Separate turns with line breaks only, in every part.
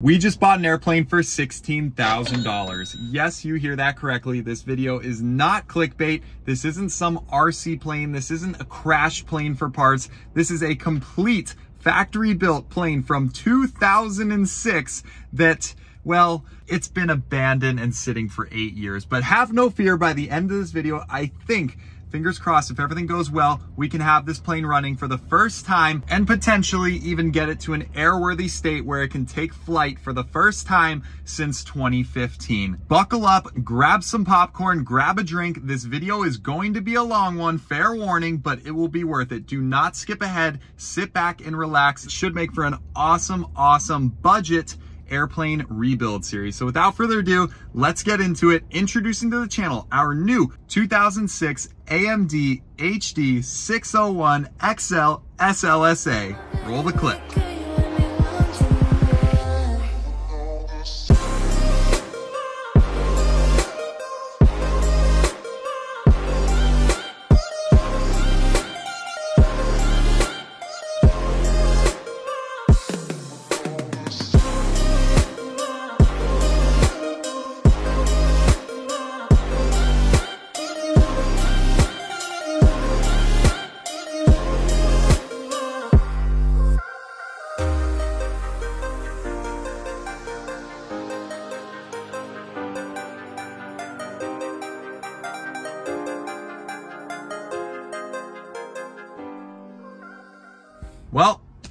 We just bought an airplane for $16,000. Yes, you hear that correctly. This video is not clickbait. This isn't some RC plane. This isn't a crash plane for parts. This is a complete factory built plane from 2006 that well, it's been abandoned and sitting for eight years. But have no fear, by the end of this video, I think fingers crossed, if everything goes well, we can have this plane running for the first time and potentially even get it to an airworthy state where it can take flight for the first time since 2015. Buckle up, grab some popcorn, grab a drink. This video is going to be a long one, fair warning, but it will be worth it. Do not skip ahead, sit back and relax. It should make for an awesome, awesome budget airplane rebuild series. So without further ado, let's get into it. Introducing to the channel, our new 2006 AMD HD 601 XL SLSA. Roll the clip.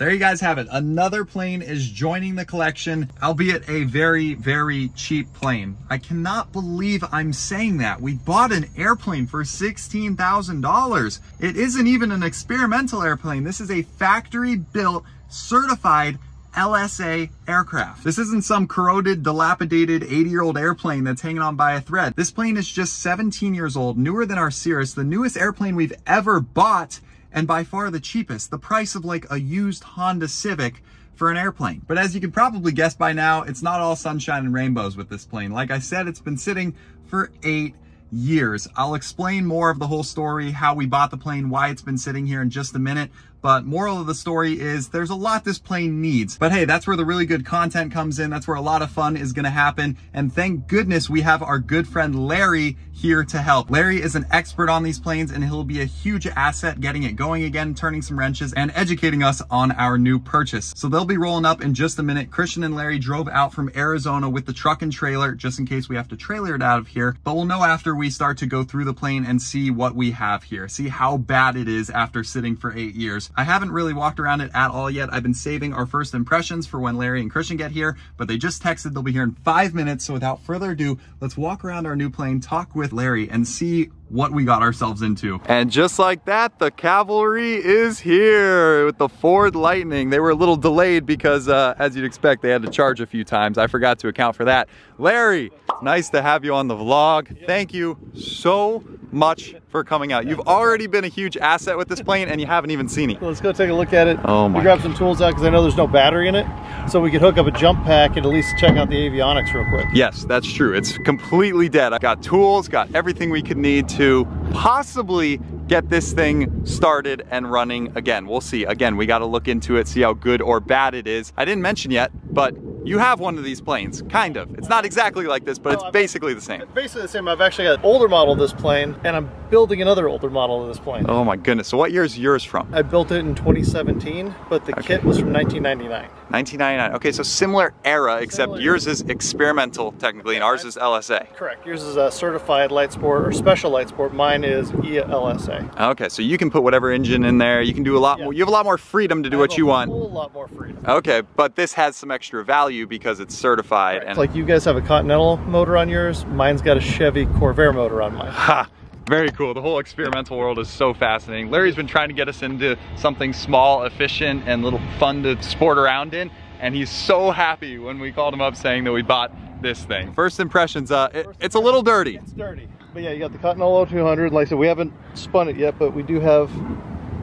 There you guys have it. Another plane is joining the collection, albeit a very, very cheap plane. I cannot believe I'm saying that. We bought an airplane for $16,000. It isn't even an experimental airplane. This is a factory built, certified LSA aircraft. This isn't some corroded, dilapidated 80 year old airplane that's hanging on by a thread. This plane is just 17 years old, newer than our Cirrus, the newest airplane we've ever bought and by far the cheapest, the price of like a used Honda Civic for an airplane. But as you can probably guess by now, it's not all sunshine and rainbows with this plane. Like I said, it's been sitting for eight years. I'll explain more of the whole story, how we bought the plane, why it's been sitting here in just a minute. But moral of the story is there's a lot this plane needs. But hey, that's where the really good content comes in. That's where a lot of fun is gonna happen. And thank goodness we have our good friend Larry here to help. Larry is an expert on these planes and he'll be a huge asset getting it going again, turning some wrenches and educating us on our new purchase. So they'll be rolling up in just a minute. Christian and Larry drove out from Arizona with the truck and trailer just in case we have to trailer it out of here. But we'll know after we start to go through the plane and see what we have here, see how bad it is after sitting for eight years. I haven't really walked around it at all yet. I've been saving our first impressions for when Larry and Christian get here, but they just texted they'll be here in five minutes. So without further ado, let's walk around our new plane, talk with Larry and see what we got ourselves into. And just like that, the cavalry is here with the Ford Lightning. They were a little delayed because uh, as you'd expect, they had to charge a few times. I forgot to account for that. Larry, nice to have you on the vlog. Thank you so much for coming out. You've already been a huge asset with this plane and you haven't even seen it.
Let's go take a look at it.
Oh my.
We grab some tools out because I know there's no battery in it. So we could hook up a jump pack and at least check out the avionics real quick.
Yes, that's true. It's completely dead. I've got tools, got everything we could need to possibly get this thing started and running again. We'll see. Again, we got to look into it, see how good or bad it is. I didn't mention yet, but you have one of these planes, kind of. It's not exactly like this, but it's basically the same.
Basically the same. I've actually got an older model of this plane, and I'm building another older model of this plane.
Oh my goodness. So what year is yours from?
I built it in 2017, but the
Okay.
kit was from 1999.
1999. Okay, so similar era, except
Similar.
yours is experimental technically, and ours is LSA.
Correct. Yours is a certified light sport or special light sport. Mine is ELSA.
Okay, so you can put whatever engine in there. You can do a lot
Yeah.
more. You have a lot more freedom to do
I
what you
a
want.
whole lot more freedom.
Okay, but this has some extra value because it's certified and
like you guys have a Continental motor on yours. Mine's got a Chevy Corvair motor on mine.
Ha! Very cool. The whole experimental world is so fascinating. Larry's been trying to get us into something small, efficient, and little fun to sport around in, and he's so happy when we called him up saying that we bought this thing. First impressions, uh, it, it's a little dirty.
It's dirty. But yeah, you got the Continental 200. Like I said, we haven't spun it yet, but we do have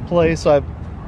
play. So I've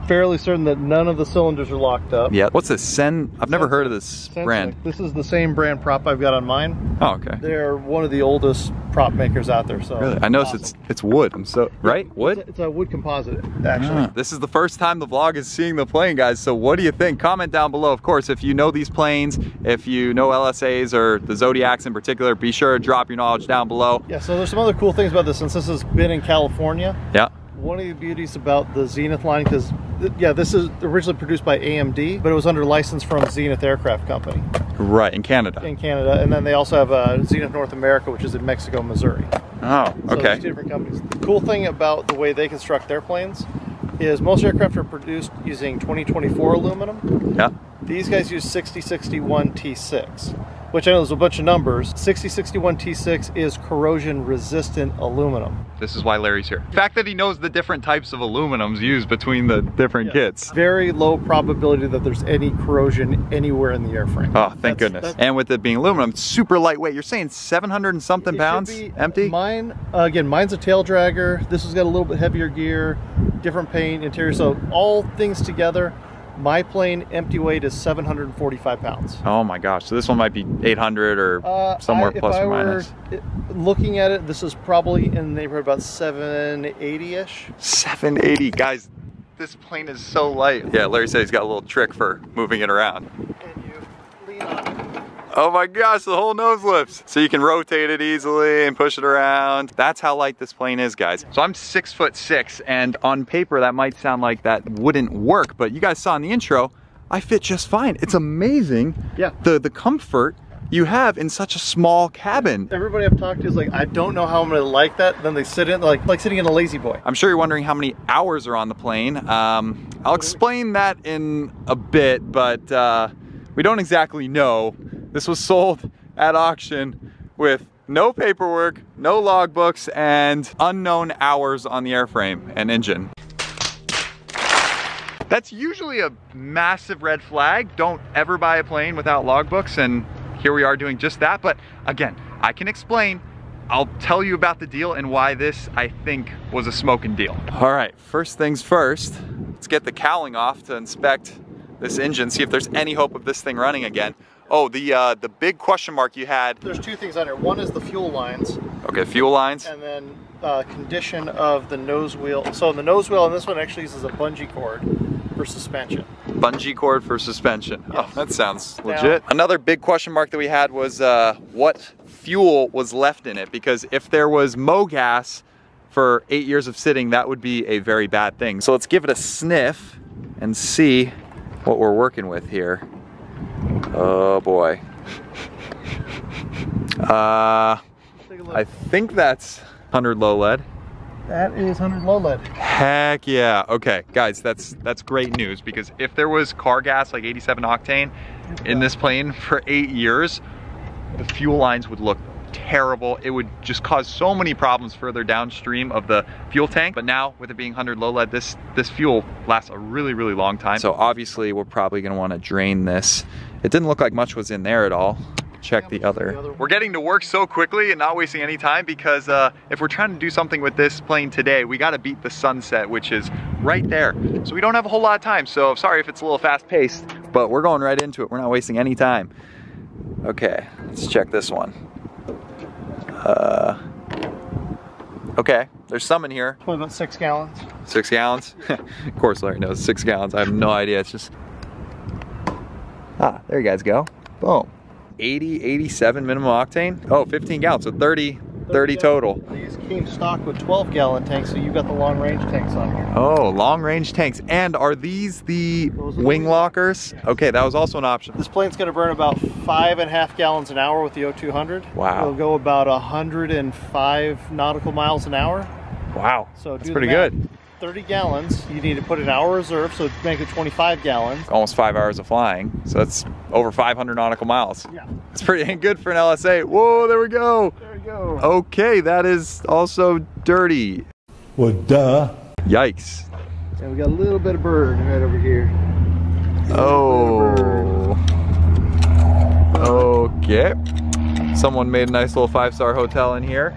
fairly certain that none of the cylinders are locked up.
Yeah. What's this? Sen? I've never heard of this
Sensenich.
brand.
This is the same brand prop I've got on mine.
Oh, okay.
They're one of the oldest prop makers out there. So
Really? I noticed
awesome.
it's it's wood. I'm so right? Wood?
It's a, it's a wood composite, actually.
Ah, This is the first time the vlog is seeing the plane, guys. So what do you think? Comment down below. Of course, if you know these planes, if you know LSAs or the Zodiacs in particular, be sure to drop your knowledge down below.
Yeah. So there's some other cool things about this. Since this has been in California,
Yeah.
One of the beauties about the Zenith line, because yeah, this is originally produced by AMD, but it was under license from Zenith Aircraft Company
Right, in Canada.
in Canada, and then they also have uh, Zenith North America, which is in Mexico, Missouri.
Oh, okay.
two different companies. The cool thing about the way they construct their planes is most aircraft are produced using 2024 aluminum.
Yeah.
These guys use 6061 T6, which I know there's a bunch of numbers. 6061 T6 is corrosion resistant aluminum.
This is why Larry's here. The fact that he knows the different types of aluminums used between the different kits.
Very low probability that there's any corrosion anywhere in the airframe.
Oh, thank
That's-
goodness.
that's-
And with it being aluminum, it's super lightweight. You're saying 700 and something pounds
be-
empty?
Mine, uh, again, mine's a tail dragger. This has got a little bit heavier gear, different paint, interior. So all things together, my plane empty weight is 745 pounds.
Oh my gosh. So this one might be 800 or
Uh,
somewhere
I-
plus
I
or minus.
it- looking at it, this is probably in the neighborhood about 780-ish.
780. Guys, this plane is so light. Yeah, Larry said he's got a little trick for moving it around.
And you lean on it.
Oh my gosh, the whole nose lifts. So you can rotate it easily and push it around. That's how light this plane is, guys. So I'm six foot six, and on paper that might sound like that wouldn't work, but you guys saw in the intro, I fit just fine. It's amazing
Yeah.
the, the comfort you have in such a small cabin.
Everybody I've talked to is like, I don't know how I'm gonna like that. Then they sit in like like sitting in a La-Z-Boy.
I'm sure you're wondering how many hours are on the plane. Um, I'll explain that in a bit, but uh, we don't exactly know. This was sold at auction with no paperwork, no logbooks, and unknown hours on the airframe and engine. That's usually a massive red flag. Don't ever buy a plane without logbooks, and here we are doing just that. But again, I can explain. I'll tell you about the deal and why this, I think, was a smoking deal. All right, first things first, let's get the cowling off to inspect this engine, see if there's any hope of this thing running again. Oh, the uh, the big question mark you had.
There's two things on here. One is the fuel lines,
Okay, fuel lines.
and then uh, condition of the nose wheel. So the nose wheel, and this one actually uses a bungee cord for suspension.
bungee cord for suspension. Oh, that sounds
Now-
legit. Another big question mark that we had was uh, what fuel was left in it because if there was MoGas for eight years of sitting, that would be a very bad thing. So let's give it a sniff and see what we're working with here. Oh boy. Uh,
Take a look.
I think that's 100 low lead.
that is 100 low lead.
Heck yeah. Okay, guys, that's that's great news because if there was car gas like 87 octane in this plane for eight years, the fuel lines would look terrible. It would just cause so many problems further downstream of the fuel tank. But now with it being 100 low lead, this this fuel lasts a really, really long time. So obviously we're probably gonna wanna drain this. It didn't look like much was in there at all. Check the other. We're getting to work so quickly and not wasting any time because uh, if we're trying to do something with this plane today, we gotta beat the sunset, which is right there. So we don't have a whole lot of time. So sorry if it's a little fast paced, but we're going right into it. We're not wasting any time. Okay, let's check this one. Uh, okay, there's some in here.
Probably about six gallons.
Six gallons? of course Larry knows six gallons. I have no idea. It's just. Ah, there you guys go. Boom. 80, 87 minimum octane. Oh, 15 gallons, so 30, 30 total.
These came stock with 12 gallon tanks, so you've got the long range tanks on here.
Oh, long range tanks. And are these the
Those are the
wing
wing
lockers? Okay, that was also an option.
This plane's gonna burn about five and a half gallons an hour with the O200.
Wow.
It'll go about 105 nautical miles an hour.
Wow.
So
That's pretty good.
30 gallons, you need to put an hour reserve, so make it 25 gallons.
Almost five hours of flying. So that's over 500 nautical miles.
Yeah.
It's pretty good for an LSA. Whoa, there we go.
There we go.
Okay, that is also dirty.
Well, duh.
Yikes.
And we got a little bit of bird right over here.
Oh. Okay. Someone made a nice little five-star hotel in here.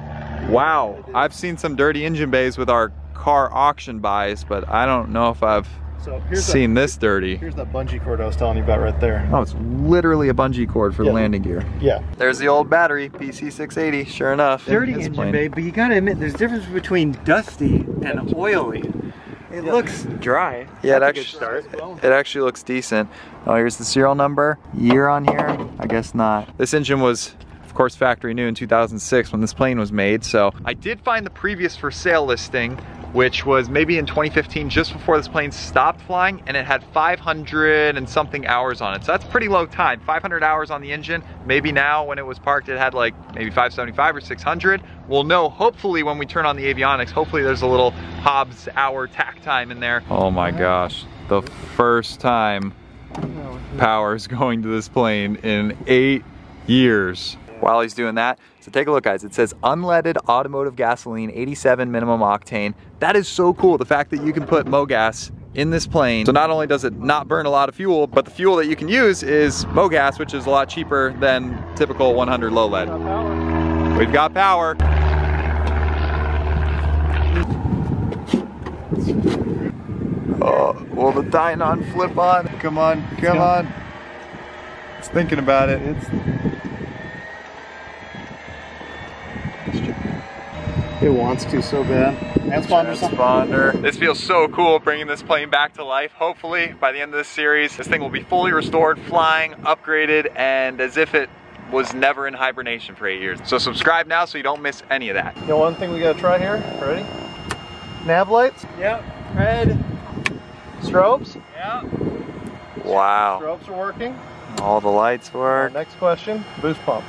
Wow. I've seen some dirty engine bays with our car auction buys, but I don't know if I've
So here's
seen this dirty.
Here's that bungee cord I was telling you about right there.
Oh, it's literally a bungee cord for
Yeah.
the landing gear.
Yeah.
There's the old battery, PC680, sure enough.
Dirty engine,
plain.
babe, but you gotta admit, there's a difference between dusty and oily. It
Yeah.
looks dry.
Yeah, it
That's good
actually,
start.
it actually looks decent. Oh, here's the serial number. Year on here? I guess not. This engine was, of course, factory new in 2006 when this plane was made. So I did find the previous for sale listing, which was maybe in 2015, just before this plane stopped flying, and it had 500 and something hours on it. So that's pretty low time. 500 hours on the engine. Maybe now when it was parked, it had like maybe 575 or 600. We'll know hopefully when we turn on the avionics, hopefully there's a little Hobbs hour tach time in there. Oh my gosh. The first time power is going to this plane in eight years. While he's doing that, so take a look guys, it says unleaded automotive gasoline, 87 minimum octane. That is so cool, the fact that you can put MoGas in this plane. So not only does it not burn a lot of fuel, but the fuel that you can use is MoGas, which is a lot cheaper than typical 100 low lead. We've got power. Oh, will the Dynon flip on? Come on, come on. It's thinking about it. It's
It wants to so bad. Transponder
transponder. This feels so cool bringing this plane back to life. Hopefully by the end of this series, this thing will be fully restored, flying, upgraded, and as if it was never in hibernation for eight years. So subscribe now so you don't miss any of that.
You know one thing we gotta try here? Ready? Nav lights,
Yep, red.
strobes.
Yep.
Wow,
Strobes are working.
all the lights
Our
work.
next question, boost pump.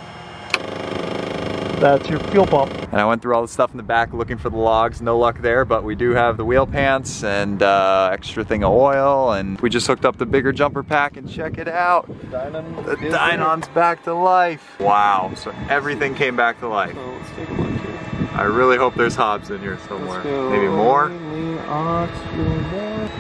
That's your fuel pump.
And I went through all the stuff in the back looking for the logs, no luck there, but we do have the wheel pants and uh, extra thing of oil, and we just hooked up the bigger jumper pack and check it out.
Dynon
The. Dynon's back to life. Wow, so everything came back to life.
So let's take a look here.
I really hope there's Hobbs in here somewhere. Maybe more?
Lean ox, lean more.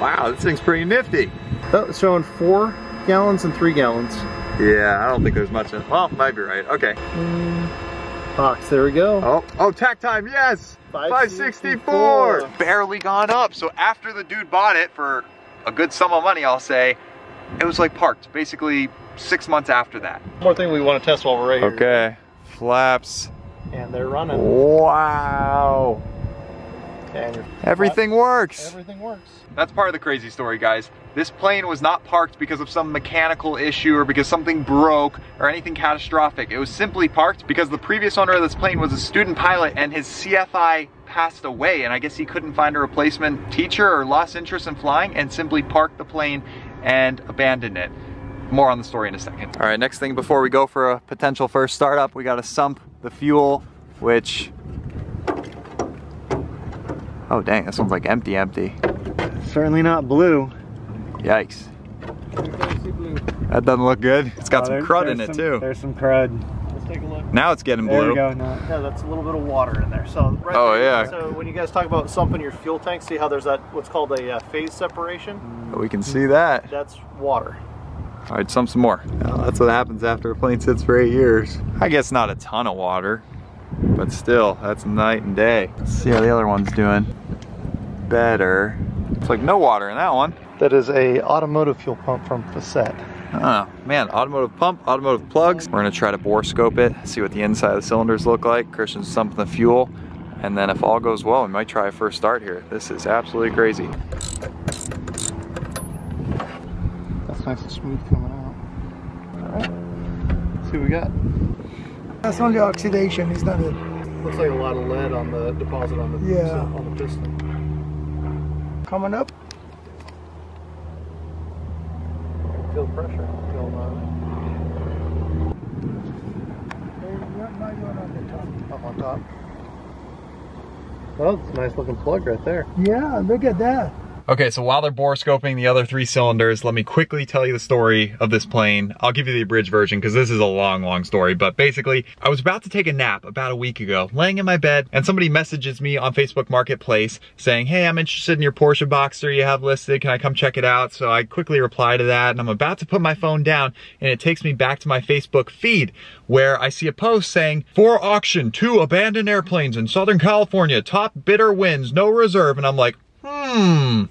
Wow, this thing's pretty nifty.
Oh, it's showing four gallons and three gallons.
Yeah, I don't think there's much in Well, might be right. Okay.
Mm, box, there we go.
Oh, oh, tach time, yes! 564! Barely gone up. So after the dude bought it for a good sum of money, I'll say, it was like parked, basically six months after that.
One more thing we want to test while we're right here.
Okay, flaps.
And they're running.
Wow.
And your
Everything works.
everything works.
That's part of the crazy story, guys. This plane was not parked because of some mechanical issue or because something broke or anything catastrophic. It was simply parked because the previous owner of this plane was a student pilot and his CFI passed away and I guess he couldn't find a replacement teacher or lost interest in flying and simply parked the plane and abandoned it. More on the story in a second. All right, next thing before we go for a potential first startup, we gotta sump the fuel, which, oh dang, this one's like empty, empty.
Certainly not blue.
Yikes. That doesn't look good. It's got
Oh,
some crud in it
some-
too.
There's some crud.
Let's take a look.
Now it's getting blue.
There
blue.
we go. No.
Yeah, that's a little bit of water in there. So right
Oh,
there,
yeah.
So when you guys talk about sumping your fuel tank, see how there's that what's called a uh, phase separation?
We can see that.
That's water.
All right, sump some more. Well, that's what happens after a plane sits for eight years. I guess not a ton of water, but still, that's night and day. Let's see how the other one's doing. Better. It's like no water in that one.
That is a automotive fuel pump from Facet.
Oh, man, automotive pump, automotive plugs. We're gonna try to bore scope it, see what the inside of the cylinders look like. Christian's sumping the fuel. And then if all goes well, we might try a first start here. This is absolutely crazy.
That's nice and smooth coming out. All right. Let's see what we got.
That's only oxidation, it's not a,
Looks like a lot of lead on the deposit on the
Yeah.
on the piston.
coming up.
Feel the pressure going on
There's not one on the top.
up on top. Oh, it's a nice looking plug right there.
Yeah, look at that.
Okay, so while they're bore scoping the other three cylinders, let me quickly tell you the story of this plane. I'll give you the abridged version because this is a long, long story. But basically, I was about to take a nap about a week ago, laying in my bed, and somebody messages me on Facebook Marketplace saying, hey, I'm interested in your Porsche Boxster you have listed. Can I come check it out? So I quickly reply to that, and I'm about to put my phone down, and it takes me back to my Facebook feed where I see a post saying, for auction, two abandoned airplanes in Southern California, top bidder wins, no reserve. And I'm like, hmm,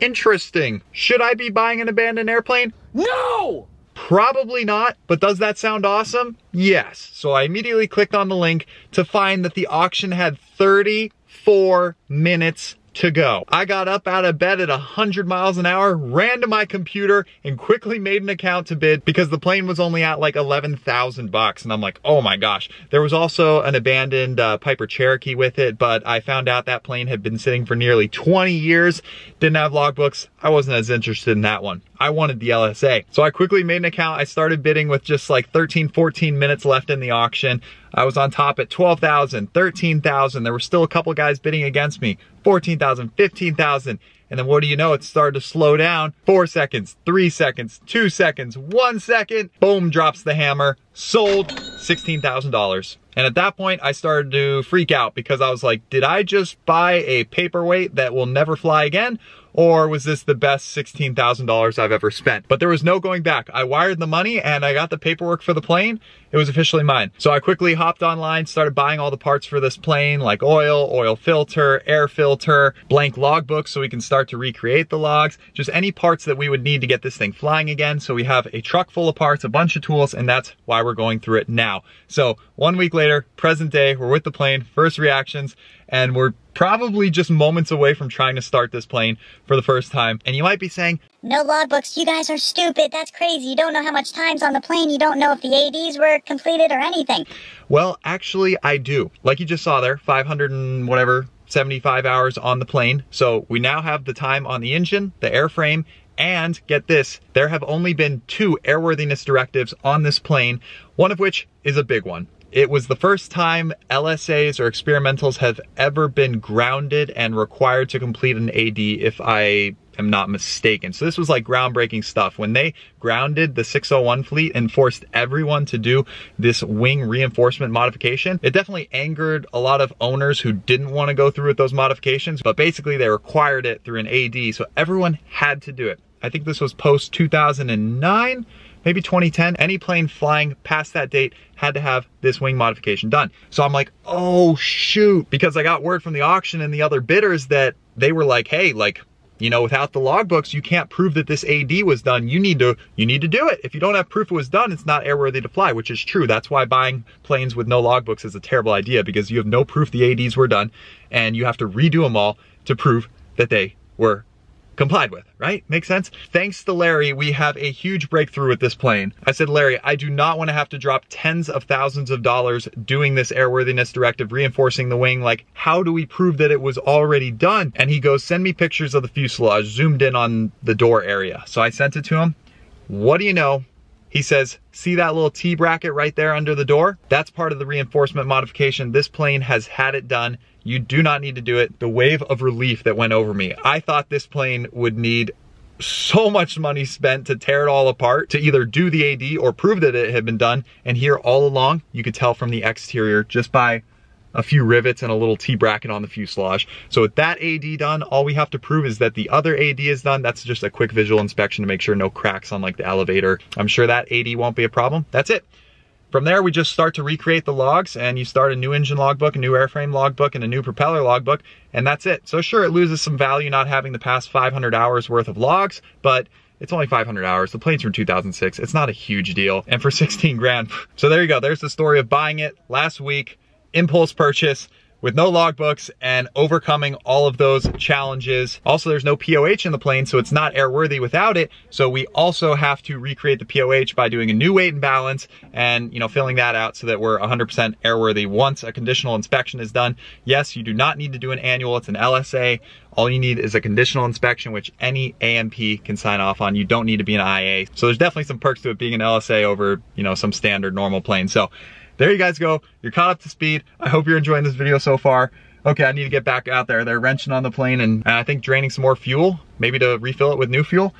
interesting. Should I be buying an abandoned airplane? No! Probably not, but does that sound awesome? Yes. So I immediately clicked on the link to find that the auction had 34 minutes to go. I got up out of bed at 100 miles an hour, ran to my computer, and quickly made an account to bid because the plane was only at like 11,000 bucks. And I'm like, oh my gosh. There was also an abandoned uh, Piper Cherokee with it, but I found out that plane had been sitting for nearly 20 years, didn't have logbooks. I wasn't as interested in that one. I wanted the LSA. So I quickly made an account. I started bidding with just like 13, 14 minutes left in the auction. I was on top at 12,000, 13,000. There were still a couple guys bidding against me. 14,000, 15,000. And then what do you know? It started to slow down. Four seconds, three seconds, two seconds, one second. Boom, drops the hammer. Sold $16,000. And at that point, I started to freak out because I was like, did I just buy a paperweight that will never fly again? Or was this the best $16,000 I've ever spent? But there was no going back. I wired the money and I got the paperwork for the plane. It was officially mine. So I quickly hopped online, started buying all the parts for this plane, like oil, oil filter, air filter, blank logbook so we can start to recreate the logs, just any parts that we would need to get this thing flying again. So we have a truck full of parts, a bunch of tools, and that's why we're going through it now. So one week later, present day, we're with the plane, first reactions, and we're probably just moments away from trying to start this plane for the first time. And you might be saying,
No logbooks, you guys are stupid. That's crazy. You don't know how much time's on the plane. You don't know if the ADs were completed or anything.
well, actually I do. Like you just saw there, 500 and whatever, 75 hours on the plane. So we now have the time on the engine, the airframe, and get this, there have only been two airworthiness directives on this plane, one of which is a big one. It was the first time LSAs or experimentals have ever been grounded and required to complete an AD if I am not mistaken. So this was like groundbreaking stuff. When they grounded the 601 fleet and forced everyone to do this wing reinforcement modification, it definitely angered a lot of owners who didn't want to go through with those modifications, but basically they required it through an AD, so everyone had to do it. I think this was post 2009 maybe 2010, any plane flying past that date had to have this wing modification done. So I'm like, oh shoot, because I got word from the auction and the other bidders that they were like, hey, like, you know, without the logbooks, you can't prove that this AD was done. You need to, you need to do it. If you don't have proof it was done, it's not airworthy to fly, which is true. That's why buying planes with no logbooks is a terrible idea because you have no proof the ADs were done and you have to redo them all to prove that they were complied with, right? Makes sense? Thanks to Larry, we have a huge breakthrough with this plane. I said, Larry, I do not want to have to drop tens of thousands of dollars doing this airworthiness directive, reinforcing the wing. Like, how do we prove that it was already done? And he goes, send me pictures of the fuselage zoomed in on the door area. So I sent it to him. What do you know? He says, see that little T bracket right there under the door? That's part of the reinforcement modification. This plane has had it done. You do not need to do it. The wave of relief that went over me. I thought this plane would need so much money spent to tear it all apart to either do the AD or prove that it had been done. And here all along, you could tell from the exterior just by a few rivets and a little T-bracket on the fuselage. So with that AD done, all we have to prove is that the other AD is done. That's just a quick visual inspection to make sure no cracks on like the elevator. I'm sure that AD won't be a problem. That's it. From there, we just start to recreate the logs and you start a new engine logbook, a new airframe logbook, and a new propeller logbook, and that's it. So sure, it loses some value not having the past 500 hours worth of logs, but it's only 500 hours. The plane's from 2006. It's not a huge deal. And for 16 grand. So there you go. There's the story of buying it last week, impulse purchase, with no logbooks and overcoming all of those challenges. Also, there's no POH in the plane, so it's not airworthy without it. So we also have to recreate the POH by doing a new weight and balance and, you know, filling that out so that we're 100% airworthy once a conditional inspection is done. Yes, you do not need to do an annual, it's an LSA. All you need is a conditional inspection, which any A&P can sign off on. You don't need to be an IA. So there's definitely some perks to it being an LSA over, you know, some standard normal plane. So there you guys go. You're caught up to speed. I hope you're enjoying this video so far. Okay, I need to get back out there. They're wrenching on the plane and uh, I think draining some more fuel, maybe to refill it with new fuel.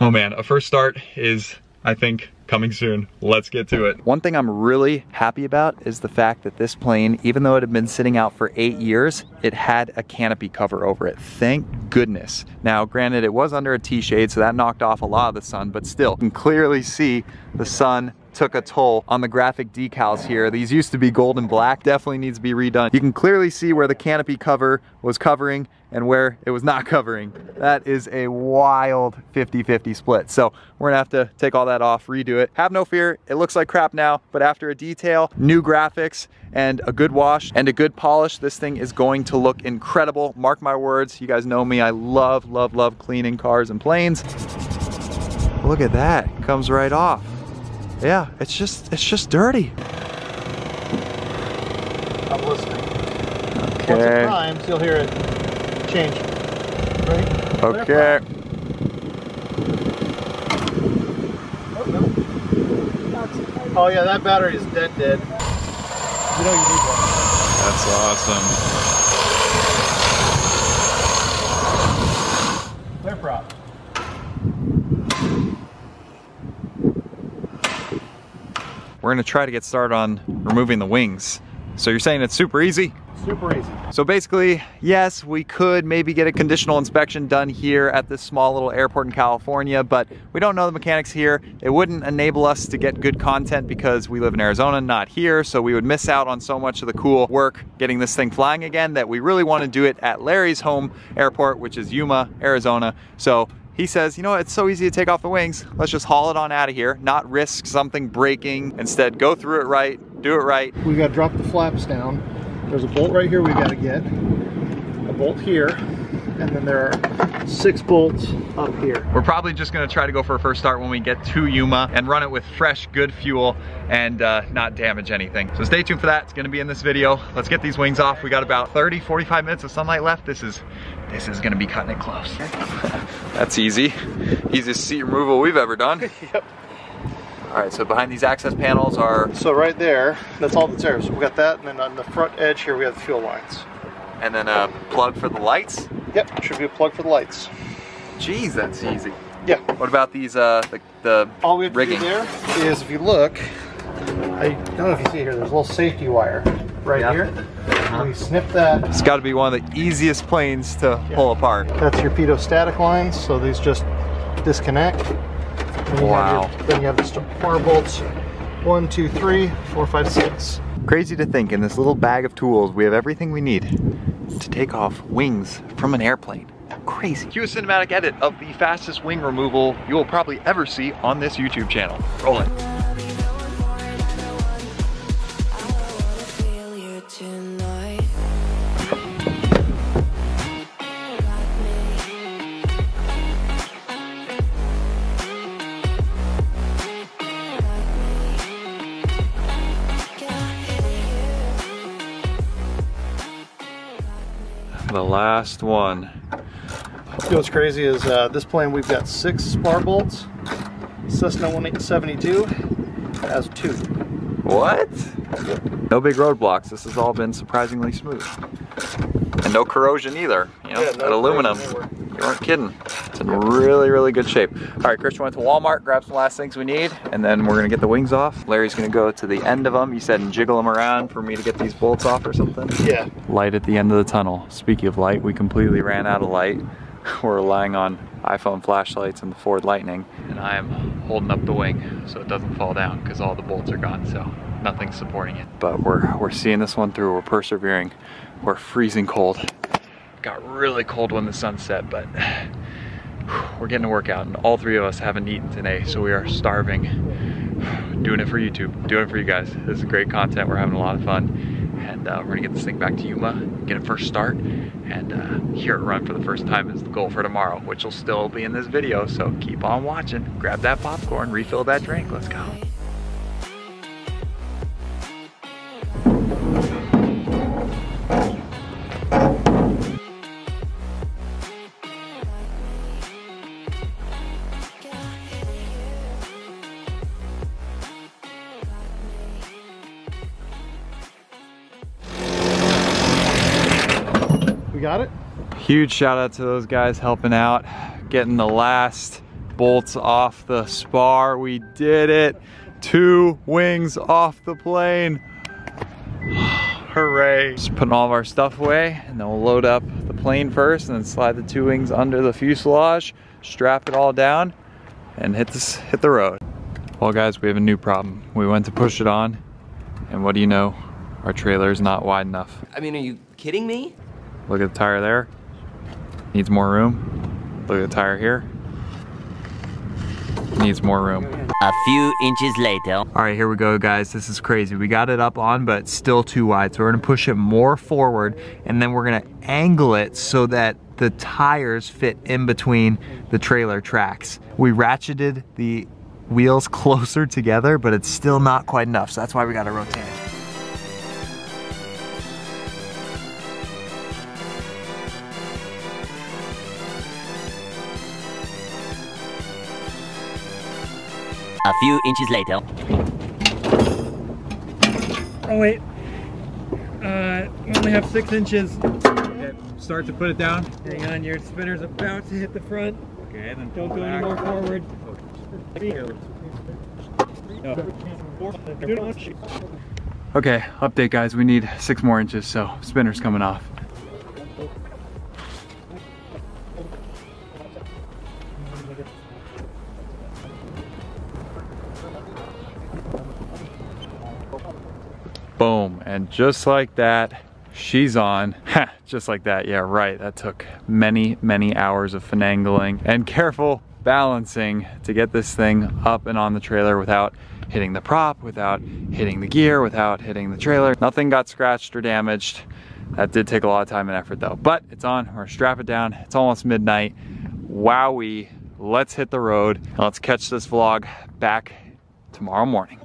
Oh man, a first start is, I think, coming soon. Let's get to it. One thing I'm really happy about is the fact that this plane, even though it had been sitting out for eight years, it had a canopy cover over it. Thank goodness. Now, granted, it was under a T-shade, so that knocked off a lot of the sun, but still, you can clearly see the sun took a toll on the graphic decals here. These used to be gold and black, definitely needs to be redone. You can clearly see where the canopy cover was covering and where it was not covering. That is a wild 50-50 split. So we're gonna have to take all that off, redo it. Have no fear, it looks like crap now, but after a detail, new graphics, and a good wash and a good polish, this thing is going to look incredible. Mark my words, you guys know me, I love, love, love cleaning cars and planes. Look at that, comes right off. Yeah, it's just, it's just dirty.
I'm listening. Once it
Okay,
primes, you'll hear it change. Ready?
okay.
Oh, oh yeah, that battery is dead dead. You know you need one.
That's awesome. We're gonna try to get started on removing the wings. So you're saying it's super easy?
Super easy.
So basically, yes, we could maybe get a conditional inspection done here at this small little airport in California, but we don't know the mechanics here. It wouldn't enable us to get good content because we live in Arizona, not here, so we would miss out on so much of the cool work getting this thing flying again that we really want to do it at Larry's home airport, which is Yuma, Arizona. So he says, you know, it's so easy to take off the wings. Let's just haul it on out of here, not risk something breaking. Instead, go through it right, do it right,
We got to drop the flaps down. There's a bolt right here we've got to get. A bolt here. And then there are six bolts up here.
We're probably just gonna try to go for a first start when we get to Yuma and run it with fresh, good fuel and uh, not damage anything. So stay tuned for that, it's gonna be in this video. Let's get these wings off. We got about 30, 45 minutes of sunlight left. This is, this is gonna be cutting it close. That's easy. Easiest seat removal we've ever done.
Yep.
All right, so behind these access panels are,
So right there, that's all that's there. So we got that, and then on the front edge here we have the fuel lines.
And then a plug for the lights.
Yep, should be a plug for the lights.
Geez, that's easy.
Yeah.
What about these, uh, the, the
All we have to
rigging?
do there is if you look, I don't know if you see here, there's a little safety wire right
Yeah.
here. We snip that.
It's gotta be one of the easiest planes to pull apart.
That's your pitot static lines, so these just disconnect. Then you
Wow.
Have your, then you have the st- power bolts. One, two, three, four, five, six.
Crazy to think in this little bag of tools, we have everything we need to take off wings from an airplane. Crazy. Cue a cinematic edit of the fastest wing removal you will probably ever see on this YouTube channel. Roll it. Last one.
You know what's crazy is uh, this plane we've got six spar bolts. Cessna 172 has two.
What? No big roadblocks. This has all been surprisingly smooth. And no corrosion either. You know,
Yeah, no
that aluminum. You weren't kidding. It's in really, really good shape. All right, Christian went to Walmart, grabbed some last things we need, and then we're gonna get the wings off. Larry's gonna go to the end of them. You said and jiggle them around for me to get these bolts off or something.
Yeah.
Light at the end of the tunnel. Speaking of light, we completely ran out of light. We're relying on iPhone flashlights and the Ford Lightning, and I am uh, holding up the wing so it doesn't fall down because all the bolts are gone, so nothing's supporting it. But we're we're seeing this one through. We're persevering. We're freezing cold. Got really cold when the sun set, but we're getting a workout, and all three of us haven't eaten today, so we are starving. Doing it for YouTube, doing it for you guys. This is great content. We're having a lot of fun, and uh, we're gonna get this thing back to Yuma, get a first start, and uh, hear it run for the first time is the goal for tomorrow, which will still be in this video. So keep on watching. Grab that popcorn, refill that drink. Let's go. Huge shout out to those guys helping out, getting the last bolts off the spar. We did it. Two wings off the plane. Hooray. Just putting all of our stuff away and then we'll load up the plane first and then slide the two wings under the fuselage, strap it all down and hit this hit the road. Well guys, we have a new problem. We went to push it on, and what do you know? Our trailer is not wide enough.
I mean, are you kidding me?
Look at the tire there. Needs more room. Look at the tire here. Needs more room.
A few inches later.
All right, here we go, guys. This is crazy. We got it up on, but still too wide. So we're gonna push it more forward, and then we're gonna angle it so that the tires fit in between the trailer tracks. We ratcheted the wheels closer together, but it's still not quite enough. So that's why we gotta rotate it.
A few inches later.
Oh wait. Uh, we only have six inches. Okay, start to put it down. Hang on, your spinner's about to hit the front. Okay, then don't go any more forward.
Okay, update guys, we need six more inches, so spinner's coming off. Just like that, she's on. Just like that, yeah, right. That took many, many hours of finagling and careful balancing to get this thing up and on the trailer without hitting the prop, without hitting the gear, without hitting the trailer. Nothing got scratched or damaged. That did take a lot of time and effort though, but it's on, we're gonna strap it down. It's almost midnight. Wowee, let's hit the road. Let's catch this vlog back tomorrow morning.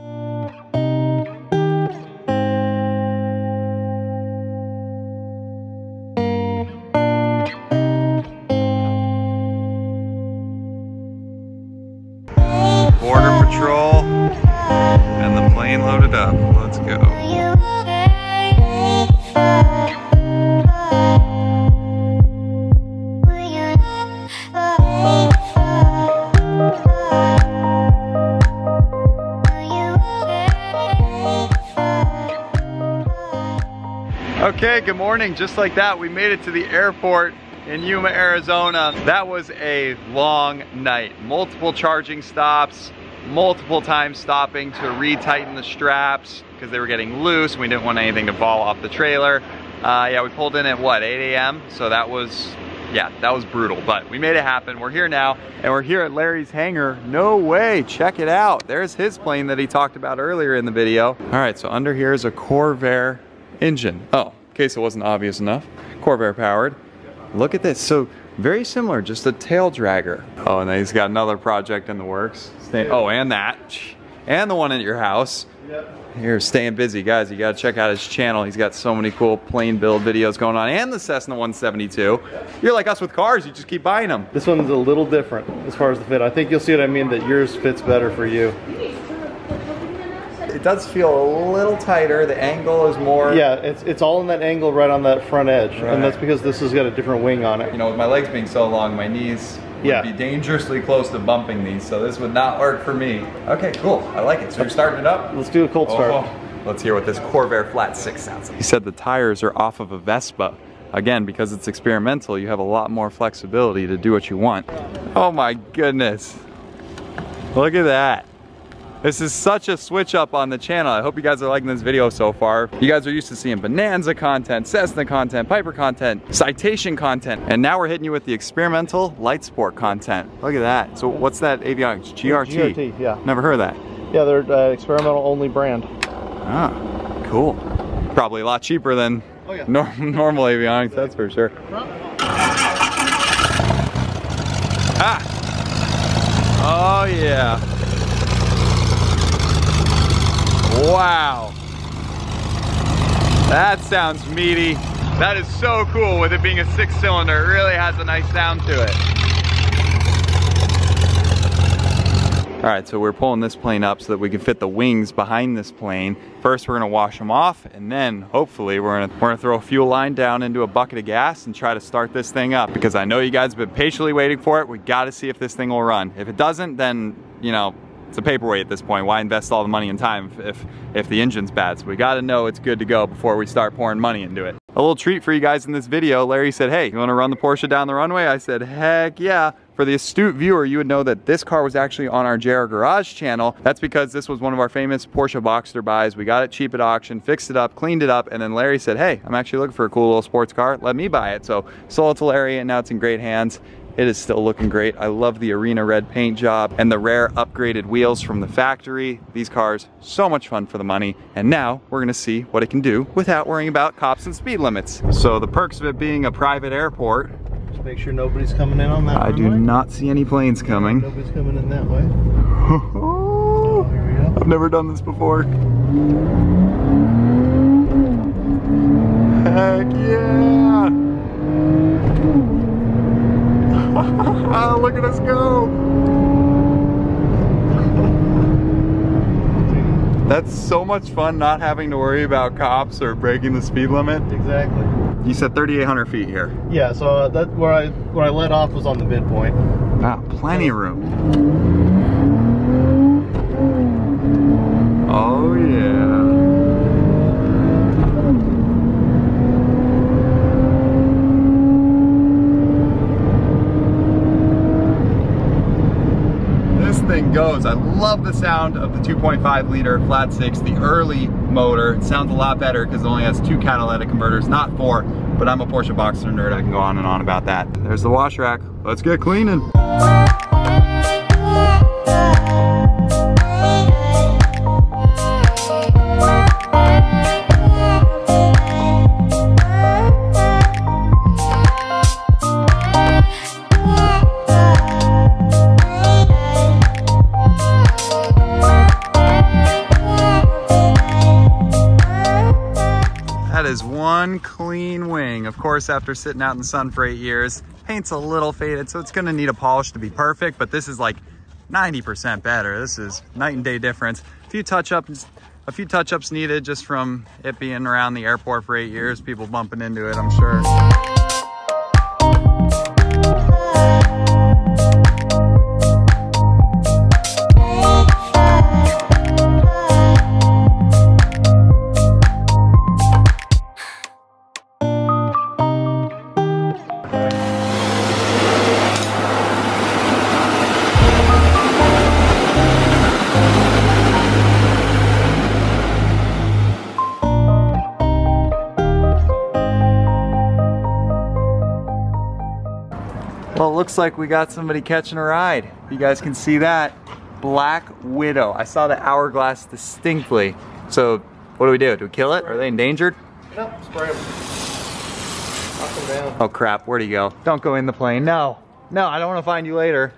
Morning. Just like that, we made it to the airport in Yuma, Arizona. That was a long night. Multiple charging stops, multiple times stopping to retighten the straps because they were getting loose. We didn't want anything to fall off the trailer. Uh, yeah, we pulled in at what, 8 a.m.? So that was, yeah, that was brutal, but we made it happen. We're here now, and we're here at Larry's hangar. No way, check it out. There's his plane that he talked about earlier in the video. All right, so under here is a Corvair engine. Oh, case it wasn't obvious enough, Corvair powered. Look at this, so very similar, just a tail dragger. Oh, and then he's got another project in the works. Stay, oh, and that, and the one at your house. Yep. Here, staying busy, guys. You gotta check out his channel. He's got so many cool plane build videos going on, and the Cessna 172. You're like us with cars, you just keep buying them.
This one's a little different as far as the fit. I think you'll see what I mean that yours fits better for you.
It does feel a little tighter. The angle is more.
Yeah, it's it's all in that angle right on that front edge,
Right.
and that's because this has got a different wing on it.
You know, with my legs being so long, my knees would
Yeah.
be dangerously close to bumping these, so this would not work for me. Okay, cool. I like it. So you're starting it up?
Let's do a cold start.
Oh, let's hear what this Corvair Flat 6 sounds like. He said the tires are off of a Vespa. Again, because it's experimental, you have a lot more flexibility to do what you want. Oh my goodness. Look at that. This is such a switch up on the channel. I hope you guys are liking this video so far. You guys are used to seeing Bonanza content, Cessna content, Piper content, Citation content, and now we're hitting you with the experimental light sport content. Look at that. So what's that avionics? GRT?
GRT, yeah.
Never heard of that.
Yeah, they're uh, experimental only brand.
Ah, cool. Probably a lot cheaper than
Oh, yeah.
nor- normal avionics, that's for sure. Ah! Oh yeah. Wow. That sounds meaty. That is so cool with it being a six cylinder. It really has a nice sound to it. All right, so we're pulling this plane up so that we can fit the wings behind this plane. First, we're gonna wash them off, and then hopefully we're gonna, we're gonna throw a fuel line down into a bucket of gas and try to start this thing up because I know you guys have been patiently waiting for it. We gotta see if this thing will run. If it doesn't, then, you know, it's a paperweight at this point. Why invest all the money and time if, if, the engine's bad? So we gotta know it's good to go before we start pouring money into it. A little treat for you guys in this video. Larry said, hey, you wanna run the Porsche down the runway? I said, heck yeah. For the astute viewer, you would know that this car was actually on our JR Garage channel. That's because this was one of our famous Porsche Boxster buys. We got it cheap at auction, fixed it up, cleaned it up, and then Larry said, hey, I'm actually looking for a cool little sports car. Let me buy it. So sold it to Larry and now it's in great hands. It is still looking great. I love the arena red paint job and the rare upgraded wheels from the factory. These cars, so much fun for the money. And now we're gonna see what it can do without worrying about cops and speed limits. So the perks of it being a private airport,
Just make sure nobody's coming in on that
I do not see any planes coming.
Nobody's coming in that way. Oh, here we go.
I've never done this before. Heck yeah! Look at us go! That's so much fun not having to worry about cops or breaking the speed limit.
Exactly.
You said 3,800 feet here.
Yeah, so uh, that where I where I let off was on the midpoint.
Wow, plenty of room. Oh yeah. This thing goes. I love the sound of the 2.5 liter flat six, the early motor. It sounds a lot better because it only has two catalytic converters, not four. But I'm a Porsche Boxster nerd. I can go on and on about that. There's the wash rack. Let's get cleaning. Course, after sitting out in the sun for eight years, paint's a little faded, so it's gonna need a polish to be perfect, but this is like 90% better. This is night and day difference. A few touch-ups, a few touch-ups needed just from it being around the airport for eight years, people bumping into it, I'm sure. Well, it looks like we got somebody catching a ride. You guys can see that. Black Widow. I saw the hourglass distinctly. So what do we do? Do we kill it? Are they endangered?
Nope, spray them. Knock them down.
Oh crap, where'd he go? Don't go in the plane. No. No, I don't want to find you later.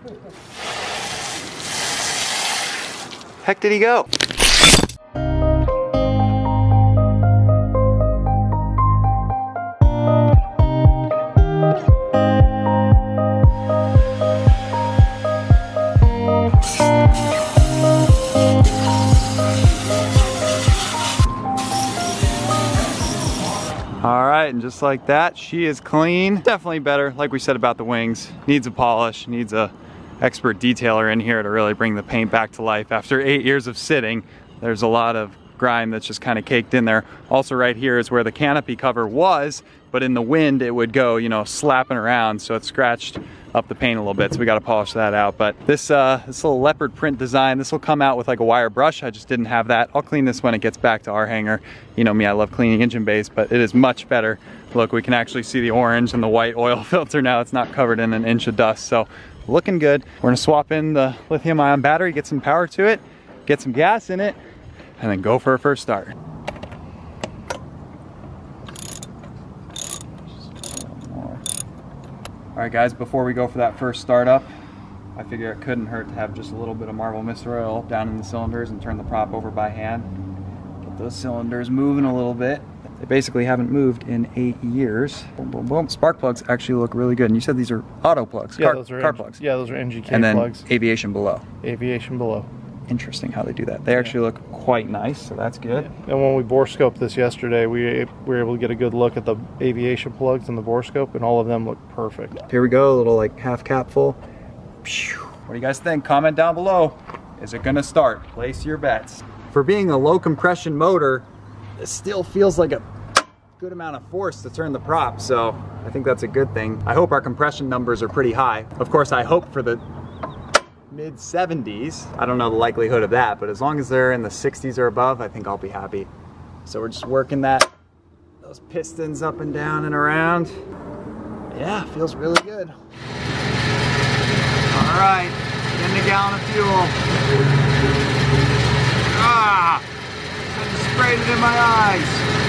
Heck did he go? And just like that, she is clean. Definitely better, like we said about the wings. Needs a polish, needs a expert detailer in here to really bring the paint back to life. After eight years of sitting, there's a lot of grime that's just kind of caked in there. Also right here is where the canopy cover was, but in the wind it would go, you know, slapping around, so it scratched up the paint a little bit, so we got to polish that out. But this uh, this little leopard print design, this will come out with like a wire brush. I just didn't have that. I'll clean this when it gets back to our hangar. You know me, I love cleaning engine bays, but it is much better. Look, we can actually see the orange and the white oil filter now. It's not covered in an inch of dust, so looking good. We're gonna swap in the lithium ion battery, get some power to it, get some gas in it, and then go for a first start. All right guys, before we go for that first startup, I figure it couldn't hurt to have just a little bit of Marvel Mystery Oil down in the cylinders and turn the prop over by hand. Get those cylinders moving a little bit. They basically haven't moved in eight years. Boom, boom, boom. Spark plugs actually look really good. And you said these are auto plugs,
Yeah,
car,
those are
car plugs.
Yeah, those are NGK
and then
plugs.
aviation below.
Aviation below.
Interesting how they do that. They actually look quite nice, so that's good.
And when we bore scoped this yesterday, we were able to get a good look at the aviation plugs in the bore scope, and all of them look perfect.
Here we go, a little like half cap full. What do you guys think? Comment down below. Is it gonna start? Place your bets. For being a low compression motor, it still feels like a good amount of force to turn the prop. So I I think that's a good thing. I hope our compression numbers are pretty high. Of course, I hope for the mid 70s. I don't know the likelihood of that, but as long as they're in the 60s or above, I think I'll be happy. So we're just working that, those pistons up and down and around. Yeah, feels really good. All right, getting a gallon of fuel. Ah, I just sprayed it in my eyes.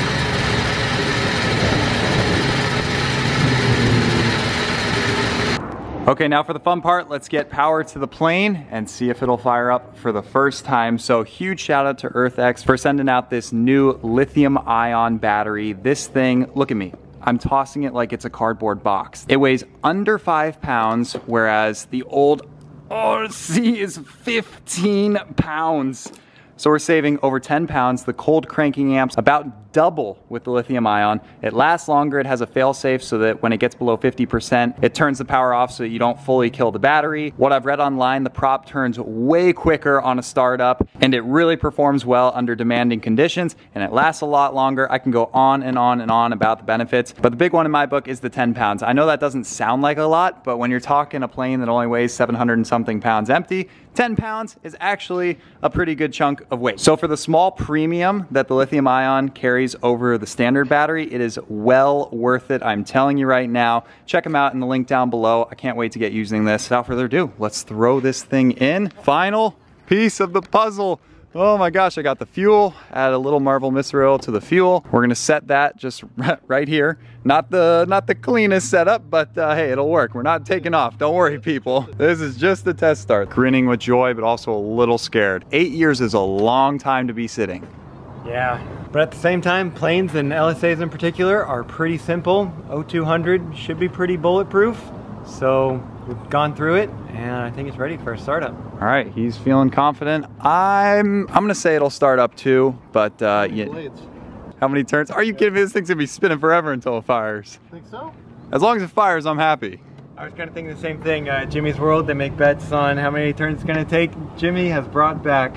Okay, now for the fun part, let's get power to the plane and see if it'll fire up for the first time. So huge shout out to EarthX for sending out this new lithium ion battery. This thing, look at me. I'm tossing it like it's a cardboard box. It weighs under five pounds, whereas the old RC is 15 pounds. So we're saving over 10 pounds. The cold cranking amps about double with the lithium ion. It lasts longer. It has a fail safe so that when it gets below 50%, it turns the power off so that you don't fully kill the battery. What I've read online, the prop turns way quicker on a startup and it really performs well under demanding conditions and it lasts a lot longer. I can go on and on and on about the benefits, but the big one in my book is the 10 pounds. I know that doesn't sound like a lot, but when you're talking a plane that only weighs 700 and something pounds empty, 10 pounds is actually a pretty good chunk of weight. So for the small premium that the lithium ion carries over the standard battery, it is well worth it. I'm telling you right now, check them out in the link down below. I can't wait to get using this. Without further ado, let's throw this thing in. Final piece of the puzzle. Oh my gosh, I got the fuel, add a little Marvel Mystery to the fuel. We're gonna set that just right here. Not the not the cleanest setup, but uh, hey, it'll work. We're not taking off, don't worry people. This is just the test start. Grinning with joy, but also a little scared. Eight years is a long time to be sitting.
Yeah, but at the same time, planes and LSAs in particular are pretty simple. O200 should be pretty bulletproof. So we've gone through it and I think it's ready for a startup.
All right, he's feeling confident. I'm I'm gonna say it'll start up too, but uh, yeah.
Blades.
How many turns? Are you kidding me? This thing's gonna be spinning forever until it fires.
Think so?
As long as it fires, I'm happy.
I was kind of thinking the same thing. Uh, Jimmy's World, they make bets on how many turns it's gonna take. Jimmy has brought back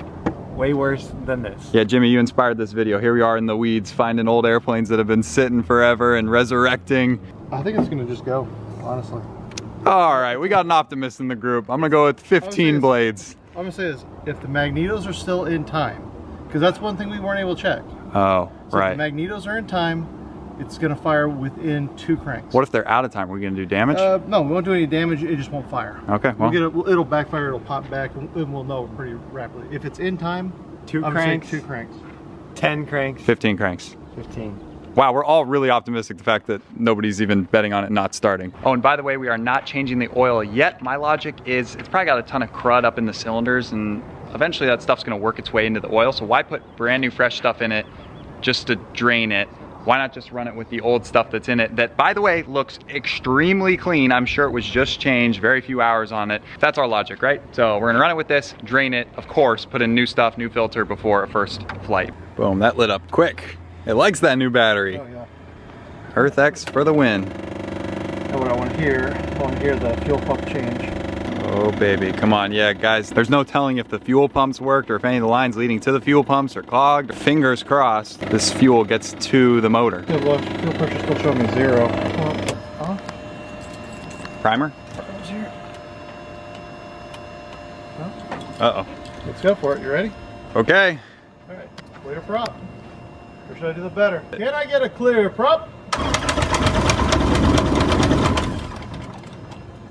way worse than this.
Yeah, Jimmy, you inspired this video. Here we are in the weeds, finding old airplanes that have been sitting forever and resurrecting.
I think it's gonna just go, honestly.
All right, we got an optimist in the group. I'm gonna go with 15
this.
blades.
I'm gonna say this: if the magnetos are still in time, because that's one thing we weren't able to check.
Oh,
So
right.
if the magnetos are in time, it's gonna fire within two cranks.
What if they're out of time? Are we gonna do damage?
Uh, no, we won't do any damage. It just won't fire.
okay,
We'll
well,
get it, it'll backfire. It'll pop back, and and we'll know pretty rapidly. If it's in time,
Two
I'm
cranks,
two cranks.
10 cranks,
15 cranks.
15.
Wow, we're all really optimistic the fact that nobody's even betting on it not starting. Oh, and by the way, we are not changing the oil yet. My logic is it's probably got a ton of crud up in the cylinders and eventually that stuff's gonna work its way into the oil. So why put brand new fresh stuff in it just to drain it? Why not just run it with the old stuff that's in it that, by the way, looks extremely clean. I'm sure it was just changed, very few hours on it. That's our logic, right? So we're gonna run it with this, drain it, of course, put in new stuff, new filter before a first flight. Boom, that lit up quick. It likes that new battery.
Oh yeah.
EarthX for the win.
And what I want to hear, I want to hear the fuel pump change.
Oh baby, come on. Yeah, guys, there's no telling if the fuel pumps worked or if any of the lines leading to the fuel pumps are clogged. Fingers crossed this fuel gets to the motor.
Good luck, Fuel pressure still showing me zero. Oh,
Primer? Uh-oh.
let's go for it. You ready?
Okay.
All right. Clear prop. Or should I do the better? Can I get a clear prop?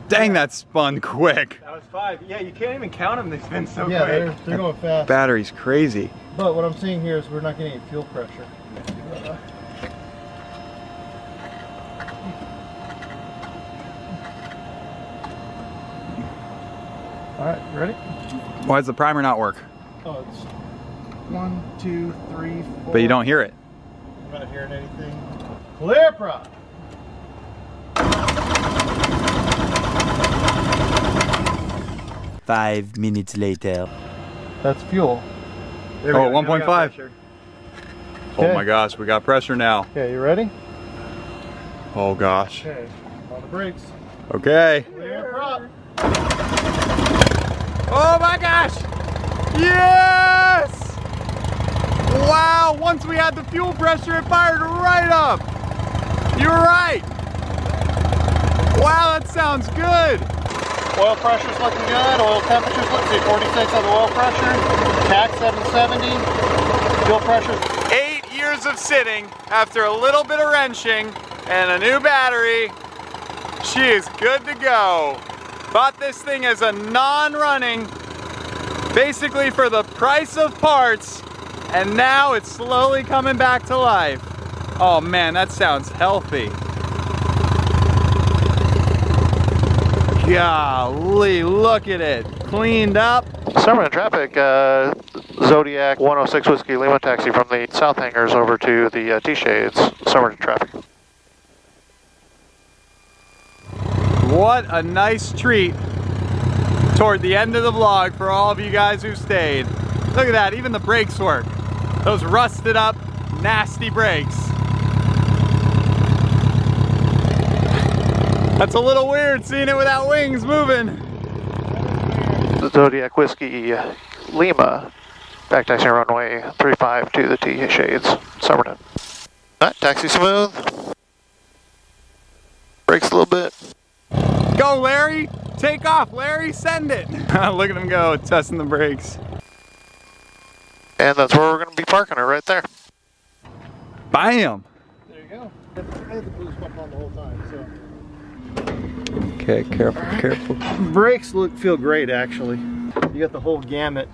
Dang, that spun quick.
That was five. Yeah, you can't even count them. They spin been so
yeah,
quick.
they're, they're going fast.
Battery's crazy.
But what I'm seeing here is we're not getting any fuel pressure. All right, ready?
Why does the primer not work?
Oh, it's one, two, three, four.
But you don't hear it.
I'm not hearing anything. Clear prop.
Five minutes later.
That's fuel.
There
Oh,
go. Now we got
1.5.
pressure.
Oh
Okay.
my gosh, we got pressure now.
Okay, you ready?
Oh gosh.
Okay, on the brakes.
Okay.
Clear prop.
Oh my gosh! Yes! Wow, once we had the fuel pressure, it fired right up. You're right. Wow, that sounds good.
Oil pressure's looking good. Oil temperature's let's see, 46 on the oil pressure. Tach 770. Fuel pressure.
Eight years of sitting after a little bit of wrenching and a new battery. She is good to go. Bought this thing as a non-running, basically for the price of parts, and now it's slowly coming back to life. Oh man, that sounds healthy. Golly, look at it. Cleaned up.
Somerton traffic, uh, Zodiac 106 Whiskey Lima taxi from the south hangars over to the uh, T-Shades. Somerton traffic.
What a nice treat toward the end of the vlog for all of you guys who stayed. Look at that, even the brakes work. Those rusted up, nasty brakes. That's a little weird seeing it without wings moving.
Zodiac Whiskey Lima, back taxi runway 35 to the T Shades, Somerton. Alright, taxi smooth. Brakes a little bit.
Go Larry, take off Larry, send it. Look at him go, testing the brakes.
And that's where we're going to be parking her, right there.
Bam.
There you go. I had the boost pump on the whole time, so.
Okay, careful, careful.
Brakes look feel great, actually. You got the whole gamut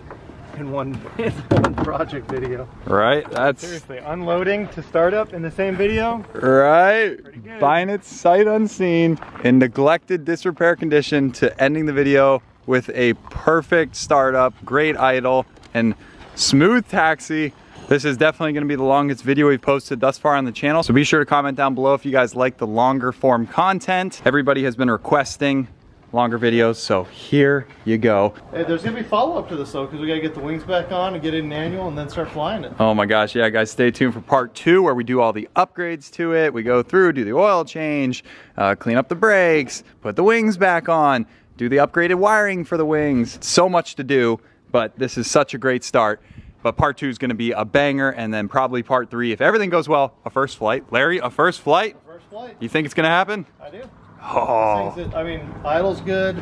in one, in one project video.
Right, that's
Seriously, unloading to startup in the same video?
Right.
good.
Buying it sight unseen in neglected disrepair condition to ending the video with a perfect startup, great idle, and smooth taxi. This is definitely gonna be the longest video we've posted thus far on the channel. So be sure to comment down below if you guys like the longer form content. Everybody has been requesting longer videos, so here you go.
Hey, there's gonna be follow-up to this though, because we gotta get the wings back on and get it in annual and then start flying it.
Oh my gosh, yeah, guys, stay tuned for part two where we do all the upgrades to it. We go through, do the oil change, uh, clean up the brakes, put the wings back on, do the upgraded wiring for the wings. So much to do, but this is such a great start. But part two is gonna be a banger, and then probably part three, if everything goes well, a first flight. Larry, a first flight?
First flight.
You think it's gonna happen?
I do.
Oh,
that, I mean, idle's good.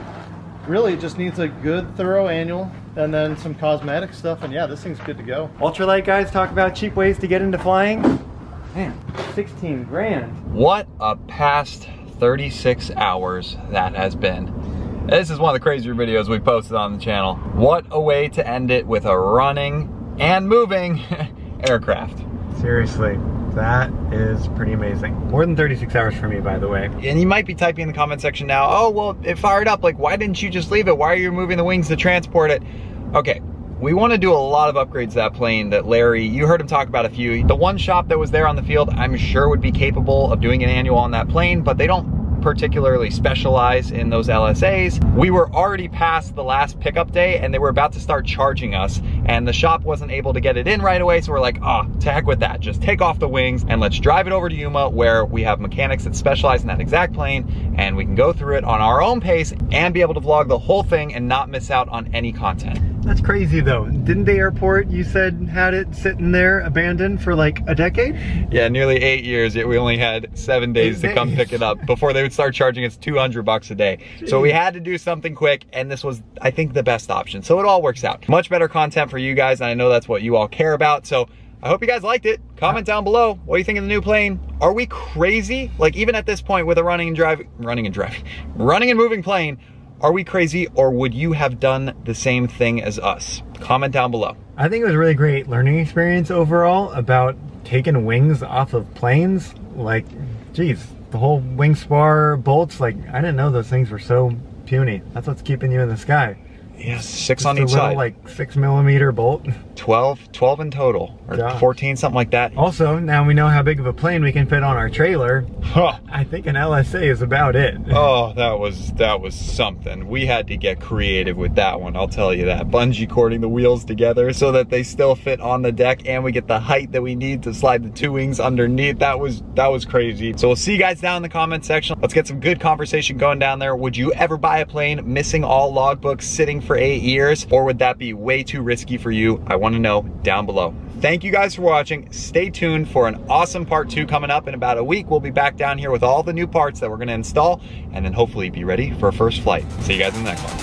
Really, it just needs a good, thorough annual, and then some cosmetic stuff. And yeah, this thing's good to go.
Ultralight guys talk about cheap ways to get into flying. Man, 16 grand.
what a past 36 hours that has been. This is one of the crazier videos we posted on the channel. What a way to end it with a running and moving aircraft.
Seriously, that is pretty amazing. More than 36 hours for me, by the way.
And you might be typing in the comment section now, oh, well, it fired up. Like, why didn't you just leave it? Why are you moving the wings to transport it? Okay, we want to do a lot of upgrades to that plane that Larry, you heard him talk about a few. The one shop that was there on the field, I'm sure would be capable of doing an annual on that plane, but they don't particularly specialize in those LSAs. We were already past the last pickup day and they were about to start charging us and the shop wasn't able to get it in right away. So we're like, ah, oh, to heck with that. Just take off the wings and let's drive it over to Yuma where we have mechanics that specialize in that exact plane and we can go through it on our own pace and be able to vlog the whole thing and not miss out on any content.
That's crazy though. Didn't the airport you said had it sitting there abandoned for like a decade?
Yeah, nearly eight years, yet we only had seven days
Eight
to come pick it up before they would start charging us 200 bucks a day. So we had to do something quick, and this was, I think, the best option. So it all works out. Much better content for you guys, and I know that's what you all care about. So I hope you guys liked it. Comment down below. What do you think of the new plane? Are we crazy? Like even at this point with a running and driving, running and driving, running and moving plane, are we crazy or would you have done the same thing as us? Comment down below.
I think it was a really great learning experience overall about taking wings off of planes. Like, geez, the whole wing spar bolts, like, I didn't know those things were so puny. That's what's keeping you in the sky.
Yes, six
Just
on each
little,
side.
like, six millimeter bolt.
12, 12 in total, or
Gosh.
14, something like that.
Also, now we know how big of a plane we can fit on our trailer.
Huh.
I think an LSA is about it.
Oh, that was that was something. We had to get creative with that one. I'll tell you that. Bungee cording the wheels together so that they still fit on the deck, and we get the height that we need to slide the two wings underneath. That was that was crazy. So we'll see you guys down in the comment section. Let's get some good conversation going down there. Would you ever buy a plane missing all logbooks, sitting for eight years, or would that be way too risky for you? I want to know down below. Thank you guys for watching. Stay tuned for an awesome part two coming up in about a week. We'll be back down here with all the new parts that we're gonna install and then hopefully be ready for a first flight. See you guys in the next one.